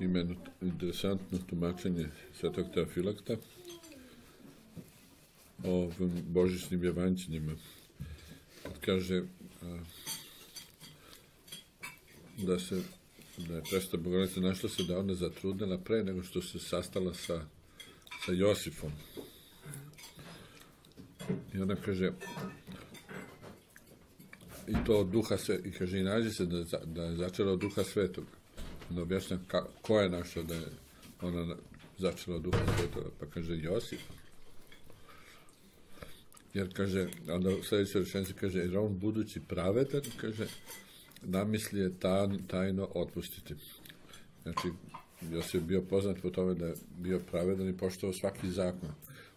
ima interesantno tumačenje svetog Teofilakta o božićnim evanđeljima. Kaže a, da se da je presta Bogorodica našla se da ona zatrudnila pre nego što se sastala sa, sa Josifom. I ona kaže i to duha sve, i kaže i nađe se da, da je začela od duha svetog. Onda objašnja ka, ko je našao da je ona začela duha svetoga, pa kaže Josif. Jer kaže, onda u sledećoj rečenici kaže, jer on budući pravedan, kaže, namisli je tajno otpustiti. Znači, Josif je bio poznat po tome da je bio pravedan i poštovao svaki zakon.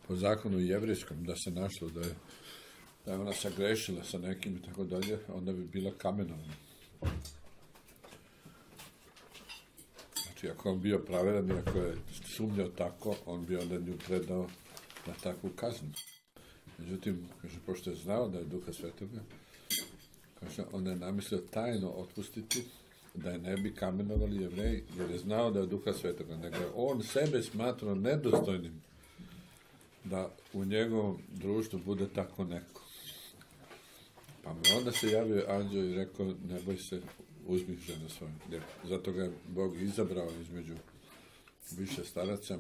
Po zakonu jevrijskom, da se našlo da je, da je ona sagrešila sa nekim i tako dalje, onda bi bila kamenovana. Znači, ako on bio pravedan i ako je sumnjao tako, on bi onda nju predao na takvu kaznu. Međutim, kaže, pošto je znao da je duha svetoga, kaže, onda je namislio tajno otpustiti da je ne bi kamenovali jevreji, jer je znao da je duha svetoga, nego je on sebe smatrao nedostojnim da u njegovom društvu bude tako neko. Pa onda se javio anđeo i rekao, ne boj se, uzmi ženu svoju. Zato ga je Bog izabrao između više staraca.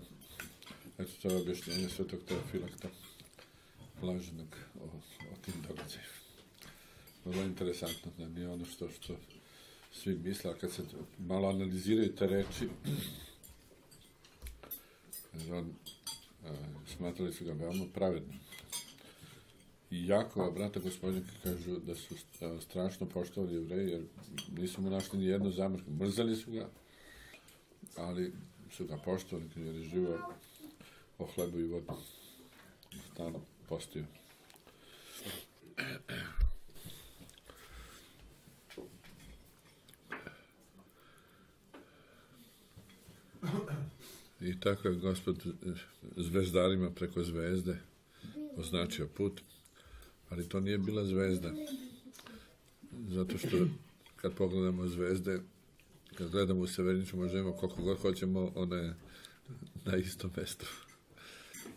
Eto, to je objašnjenje svetog Teofilakta, blaženog o, o tim događajima. Vrlo interesantno, da nije ono što, što svi misle, a kad se malo analiziraju te reči, on, a, smatrali su ga veoma pravednim. I Jakova, brata gospodinka, kažu da su strašno poštovali jevreji, jer nisu mu našli ni jednu zamrku. Mrzali su ga, ali su ga poštovali, jer je živo o hlebu i vodu. Stalno postio. I tako je gospod zvezdarima preko zvezde označio put, ali to nije bila zvezda. Zato što kad pogledamo zvezde, kad gledamo u Severniču, možemo koliko god hoćemo, ona je na istom mestu.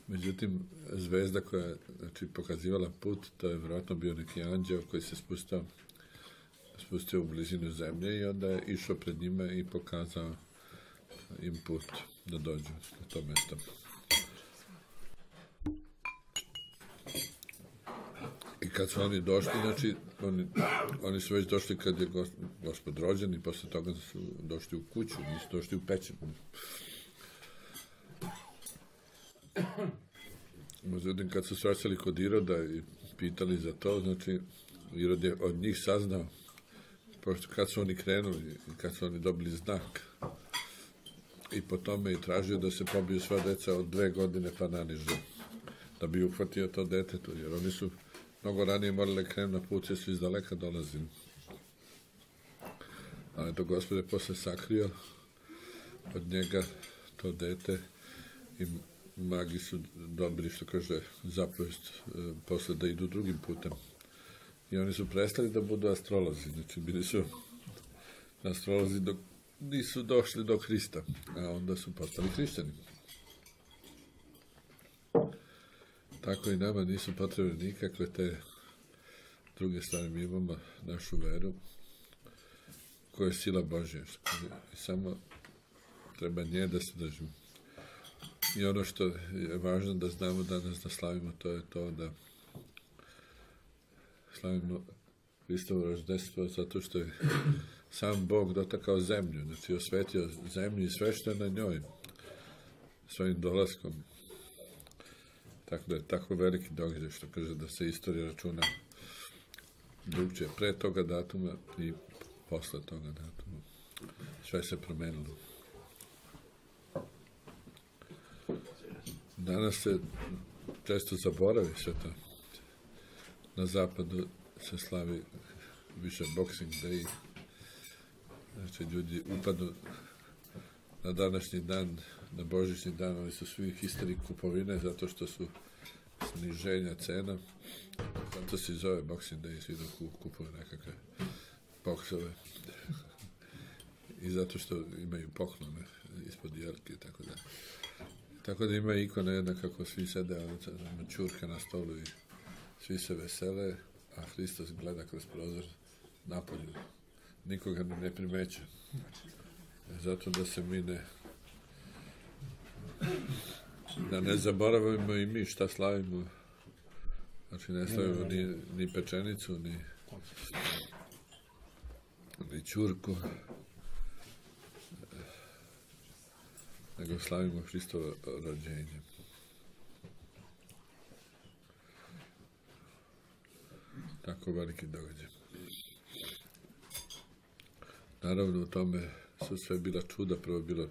Međutim, zvezda koja je znači, pokazivala put, to je vjerojatno bio neki anđeo koji se spustao, spustio u blizinu zemlje i onda je išao pred njima i pokazao im put da dođu na to mesto. Kad su oni došli, znači, oni, oni su već došli kad je gospod rođen i posle toga su došli u kuću, nisu došli u pećinu. Međutim, kad su svrstali kod Iroda i pitali za to, znači, Irod je od njih saznao, pošto kad su oni krenuli kad su oni dobili znak, i po tome i tražio da se pobiju sva deca od dve godine pa naniže, da bi uhvatio to detetu, jer oni su mnogo ranije morali krenu na put, jer su iz daleka dolazili. Ali to gospod je posle sakrio od njega to dete i magi su dobili, što kaže, zapovest e, posle da idu drugim putem. I oni su prestali da budu astrolozi, znači bili su astrolozi dok nisu došli do Hrista, a onda su postali hrišćani. Tako i nama nisu potrebne nikakve te druge stvari. Mi imamo našu veru koja je sila Božja. Samo treba nje da se držimo. I ono što je važno da znamo danas da slavimo, to je to da slavimo Hristovo roždestvo zato što je sam Bog dotakao zemlju, znači osvetio zemlju i sve što je na njoj svojim dolaskom. Tako da je tako veliki događaj što kaže da se istorija računa drugčije pre toga datuma i posle toga datuma. Sve se promenilo. Danas se često zaboravi sve to. Na zapadu se slavi više Boxing Day. Znači, ljudi upadu na današnji dan, na božićni dan, oni su svi histeri kupovine zato što su sniženja cena. Zato se zove Boxing Day, svi dok kupuju nekakve boksove. I zato što imaju poklone ispod jelke i tako da. Tako da ima ikona jedna kako svi sede, ono, čurka na stolu i svi se vesele, a Hristos gleda kroz prozor napolju. Nikoga ne primeće. Zato da se mi ne da ne zaboravimo i mi šta slavimo. Znači ne slavimo ni, ni pečenicu, ni, ni čurku. Nego slavimo Hristovo rođenje. Tako veliki događaj. Naravno, u tome su sve bila čuda. Prvo bilo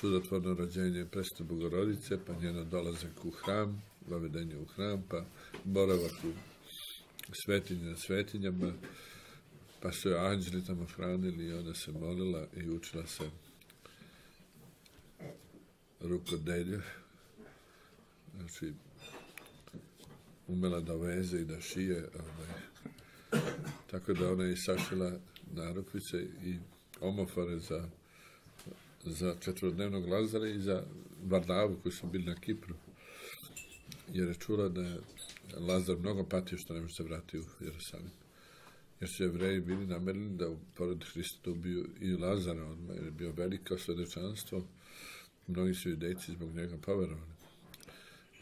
čudotvorno rođenje Presne Bogorodice, pa njeno dolazak u hram, zavedenje u hram, pa boravak u svetinje na svetinjama, pa su je anđeli tamo hranili i ona se molila i učila se rukodelje. Znači, umela da veze i da šije. Ovaj. Tako da ona je sašila narukvice i omofore za, za četvodnevnog Lazara i za Vardavu koji su bili na Kipru. Jer je čula da je Lazar mnogo patio što ne može se vratiti u Jerusalim. Jer su jevreji bili namerili da pored Hrista ubiju i Lazara, on je bio veliko svedečanstvo. Mnogi su judejci zbog njega poverovali.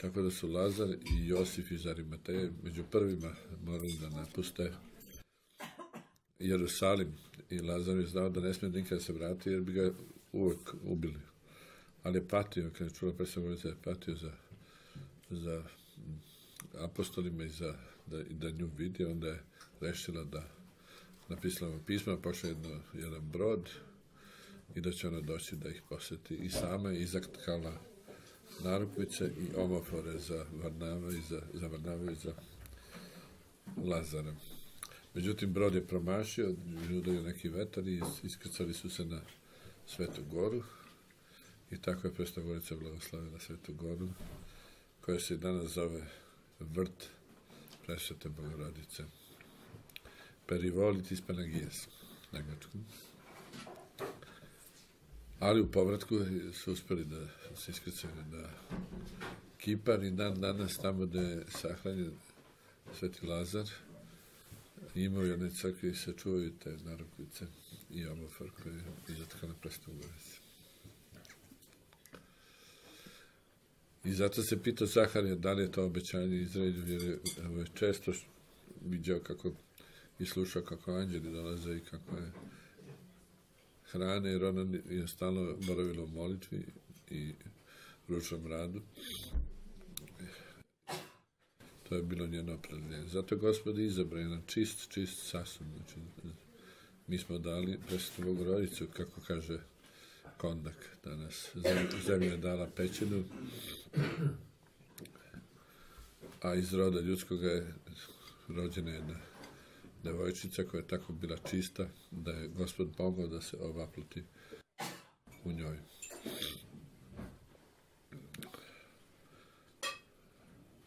Tako da su Lazar i Josif iz Arimateje među prvima morali da napuste Jerusalim i Lazar je znao da ne smije nikada se vratiti jer bi ga uvek ubili. Ali je patio, kad je čula predstavljica, je patio za, za apostolima i za, da, da nju vidi, onda je rešila da napisala pisma, pošla jedno, jedan brod i da će ona doći da ih poseti. I sama je izatkala narukvice i omofore za Varnava i za, za Varnava i za Lazara. Međutim, brod je promašio, udario neki vetar i iskrcali su se na Svetu goru i tako je Prestogorica blagoslavila Svetu goru, koja se danas zove vrt Presvete Bogorodice. Perivolitis Panagijes, na grčkom. Ali u povratku su uspeli da se iskrcaju na Kipar i dan danas tamo da je sahranjen Sveti Lazar, imaju jedne crkve i se čuvaju te narukvice i omofor koje je izatkana prestogorice. I zato se pitao Zaharija da li je to obećanje Izraelju, jer je često vidio kako i slušao kako anđeli dolaze i kako je hrane, jer ona je stalno boravila u molitvi i ručnom radu. To je bilo njeno. Zato gospod izabrao jedan čist, čist sasum. Znači, mi smo dali presvetu Bogorodicu, kako kaže kondak danas. Zemlja je dala pećinu, a iz roda ljudskog je rođena jedna devojčica koja je tako bila čista da je gospod mogao da se ovaploti u njoj.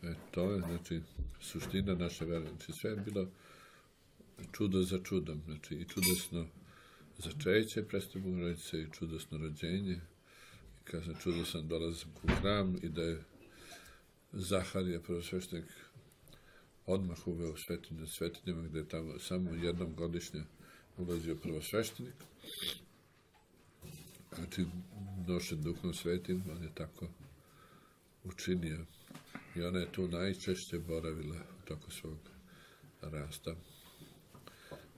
E, to je, znači, suština naše vere. Znači, sve je bilo čudo za čudom. Znači, i čudesno začeće predstavu Bogorodice i čudesno rođenje. I kažem, čudosan dolazak u hram i da je Zaharija, prvosveštenik, odmah uveo svetinje svetinjama, gde je tamo samo jednom godišnje ulazio prvosveštenik. Znači, nošen duhom svetim, on je tako učinio. I ona je tu najčešće boravila toku svog rasta.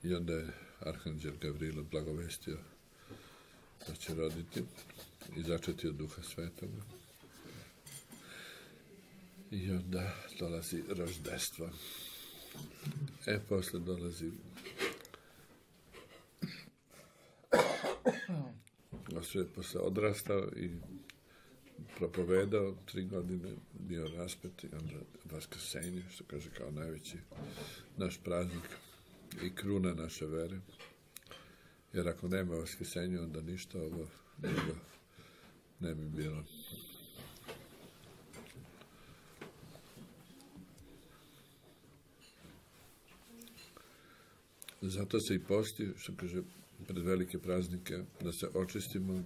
I onda je Arhanđel Gavrilo blagovestio da će roditi i začeti od duha svetoga. I onda dolazi roždestvo. E, posle dolazi Gospod posle odrastao i propovedao tri godine, bio raspet i onda vaskrsenje, što kaže kao najveći naš praznik i kruna naše vere. Jer ako nema vaskrsenja, onda ništa ovo drugo ne bi bilo. Zato se i posti, što kaže, pred velike praznike, da se očistimo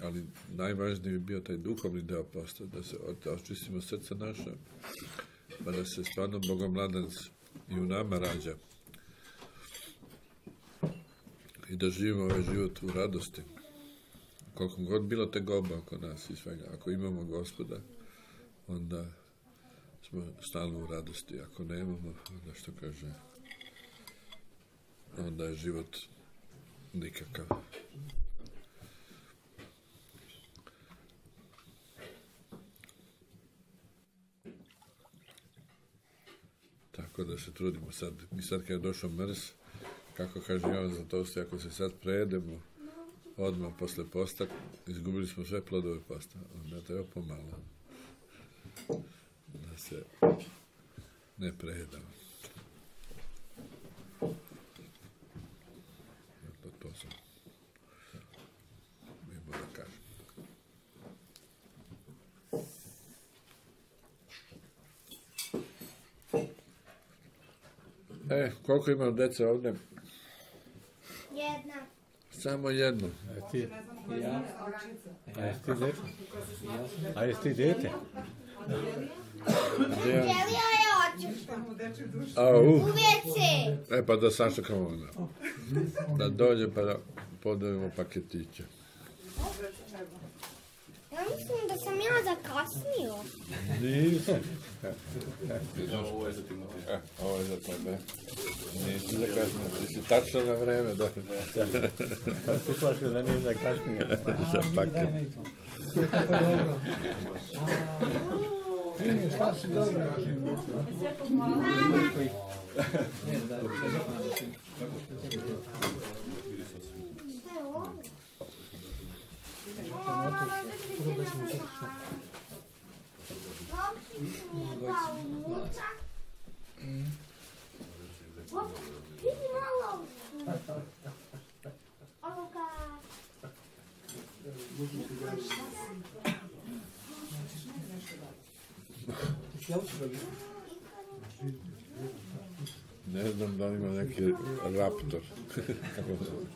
ali najvažniji bi bio taj duhovni deo posta, da se očistimo srce naše, pa da se stvarno bogomladac i u nama rađa. I da živimo ovaj život u radosti. Koliko god bilo tegoba oko nas i svega. Ako imamo gospoda, onda smo stalno u radosti. Ako nemamo, onda što kaže, onda je život nikakav. Tako da se trudimo sad. Mi sad kad je došao mrs, kako kaže Jovan Zlatosti, ako se sad prejedemo odmah posle posta, izgubili smo sve plodove posta. Onda treba pomalo. Da se ne prejedamo. E, koliko ima dece ovdje? Samo jedno. A ti, ja, a jesi ti dete? A jesi ti dete? Želio je otišao. A, u, U WC. e pa da sačekamo onda. Da dođe pa da podavimo paketiće. Ja mislim da sam ja zakasnio. Nisam. E, ovo je za tebe. Nisi zakasnio, ti si tačno na vreme. Da. Ti plašio da nije za kasnije. za paket. Šta je ovo? Vidi malo. Ovoga. Ne znam da li ima neki raptor. Kako se-